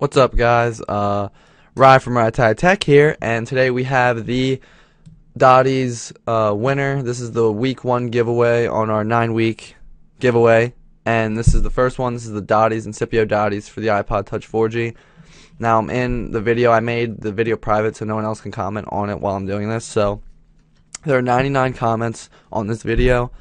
What's up, guys? Uh, Rye from Rye Tide Tech here, and today we have the Dotties uh, winner. This is the week one giveaway on our nine week giveaway, and this is the first one. This is the Dotties and Incipio Dotties for the iPod Touch 4G. Now I'm in the video. I made the video private so no one else can comment on it while I'm doing this. So there are 99 comments on this video.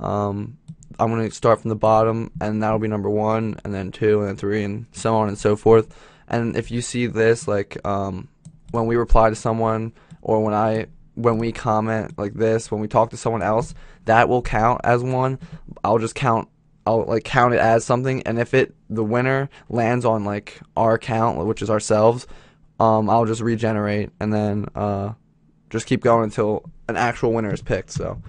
Um, I'm to start from the bottom, and that'll be number one, and then two, and then three, and so on and so forth. And if you see this, like um, when we reply to someone, or when I when we comment like this, when we talk to someone else, that will count as one. I'll just count. I'll like count it as something, and if it the winner lands on like our account, which is ourselves, um, I'll just regenerate, and then uh, just keep going until an actual winner is picked. So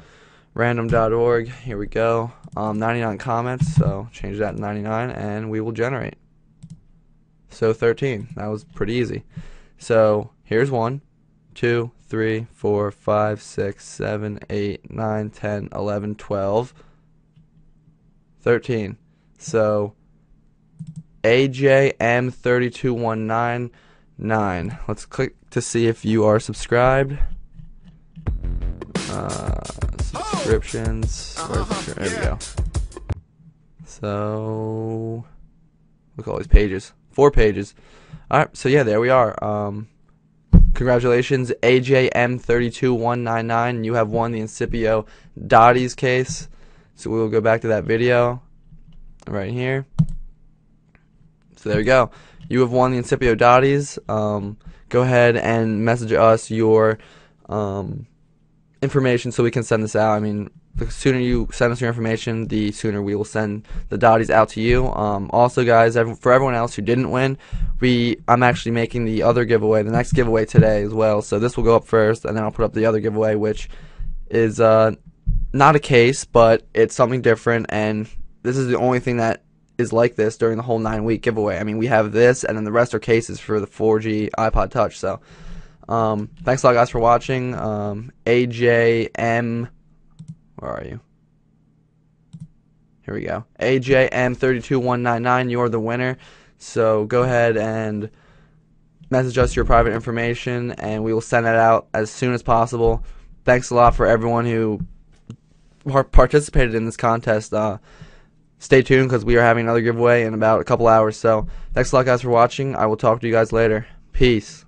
random.org. Here we go. Um, 99 comments, so change that to 99, and we will generate. So 13. That was pretty easy. So here's one, two, three, four, five, six, seven, eight, nine, ten, eleven, twelve, thirteen. So AJM32199. Let's click to see if you are subscribed. Uh, subscriptions. Uh-huh, There we go. So look at all these pages. Four pages. Alright, so yeah, there we are. Um congratulations, AJM32199. You have won the Incipio Dottie's case. So we will go back to that video right here. So there we go. You have won the Incipio Dottie's. Um, go ahead and message us your um, information so we can send this out. I mean, the sooner you send us your information, the sooner we will send the Dotties out to you. Um, also, guys, for everyone else who didn't win, we I'm actually making the other giveaway, the next giveaway today as well. So this will go up first, and then I'll put up the other giveaway, which is uh, not a case, but it's something different, and this is the only thing that is like this during the whole nine week giveaway. I mean, we have this, and then the rest are cases for the 4G iPod Touch. So, um, thanks a lot, guys, for watching. Um, AJM, where are you? Here we go. AJM32199, you're the winner. So go ahead and message us your private information, and we will send that out as soon as possible. Thanks a lot for everyone who participated in this contest. Uh, stay tuned because we are having another giveaway in about a couple hours. So thanks a lot, guys, for watching. I will talk to you guys later. Peace.